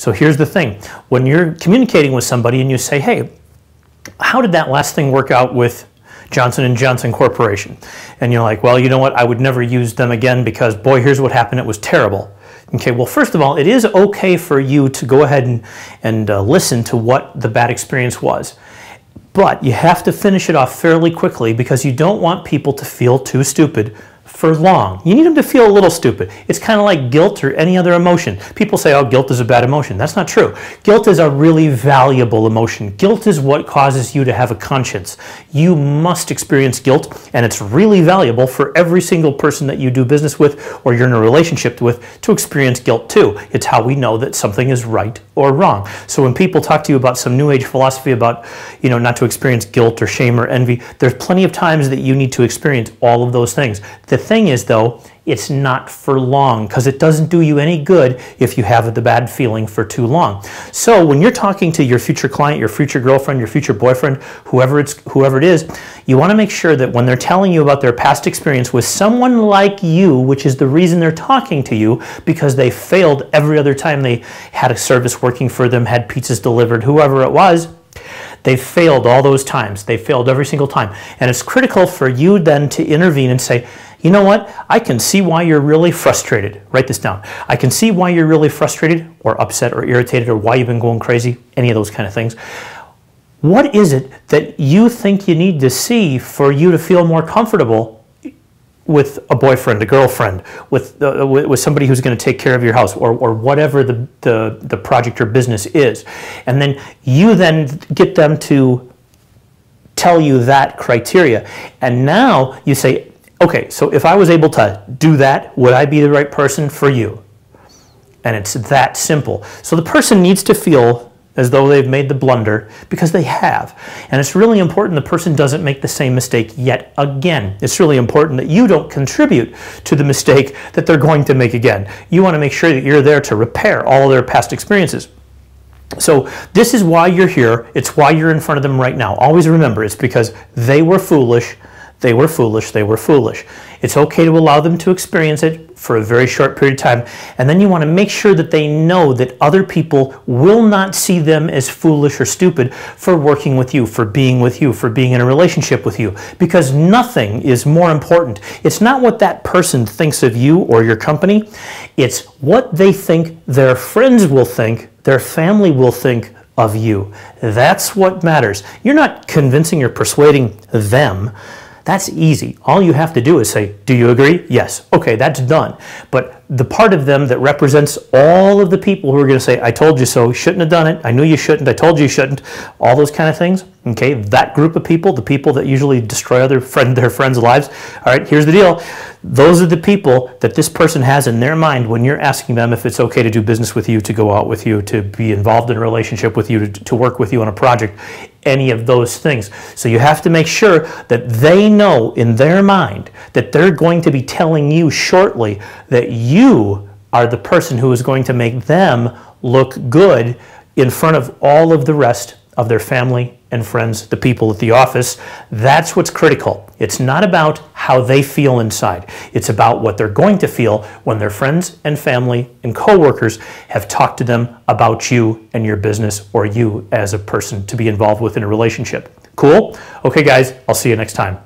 So here's the thing. When you're communicating with somebody and you say, hey, how did that last thing work out with Johnson & Johnson Corporation? And you're like, well, you know what? I would never use them again because, boy, here's what happened. It was terrible. Okay, well, first of all, it is okay for you to go ahead and, and uh, listen to what the bad experience was. But you have to finish it off fairly quickly because you don't want people to feel too stupid for long. You need them to feel a little stupid. It's kind of like guilt or any other emotion. People say, oh, guilt is a bad emotion. That's not true. Guilt is a really valuable emotion. Guilt is what causes you to have a conscience. You must experience guilt, and it's really valuable for every single person that you do business with or you're in a relationship with to experience guilt too. It's how we know that something is right or wrong. So when people talk to you about some new age philosophy about, you know, not to experience guilt or shame or envy, there's plenty of times that you need to experience all of those things. The thing is, though, it's not for long because it doesn't do you any good if you have the bad feeling for too long. So when you're talking to your future client, your future girlfriend, your future boyfriend, whoever it's whoever it is, you want to make sure that when they're telling you about their past experience with someone like you, which is the reason they're talking to you because they failed every other time they had a service working for them, had pizzas delivered, whoever it was, they failed all those times. They failed every single time. And it's critical for you then to intervene and say, you know what? I can see why you're really frustrated. Write this down. I can see why you're really frustrated or upset or irritated or why you've been going crazy, any of those kind of things. What is it that you think you need to see for you to feel more comfortable with a boyfriend, a girlfriend, with, uh, with somebody who's going to take care of your house or, or whatever the, the, the project or business is. And then you then get them to tell you that criteria. And now you say, okay, so if I was able to do that, would I be the right person for you? And it's that simple. So the person needs to feel as though they've made the blunder because they have. And it's really important the person doesn't make the same mistake yet again. It's really important that you don't contribute to the mistake that they're going to make again. You want to make sure that you're there to repair all their past experiences. So this is why you're here. It's why you're in front of them right now. Always remember, it's because they were foolish they were foolish, they were foolish. It's okay to allow them to experience it for a very short period of time. And then you want to make sure that they know that other people will not see them as foolish or stupid for working with you, for being with you, for being in a relationship with you. Because nothing is more important. It's not what that person thinks of you or your company, it's what they think their friends will think, their family will think of you. That's what matters. You're not convincing or persuading them. That's easy. All you have to do is say, do you agree? Yes. Okay, that's done. But the part of them that represents all of the people who are going to say, I told you so, shouldn't have done it, I knew you shouldn't, I told you you shouldn't, all those kind of things, okay, that group of people, the people that usually destroy other friend, their friends' lives, all right, here's the deal. Those are the people that this person has in their mind when you're asking them if it's okay to do business with you, to go out with you, to be involved in a relationship with you, to, to work with you on a project any of those things. So you have to make sure that they know in their mind that they're going to be telling you shortly that you are the person who is going to make them look good in front of all of the rest of their family and friends, the people at the office. That's what's critical. It's not about how they feel inside. It's about what they're going to feel when their friends and family and coworkers have talked to them about you and your business or you as a person to be involved with in a relationship. Cool? Okay, guys, I'll see you next time.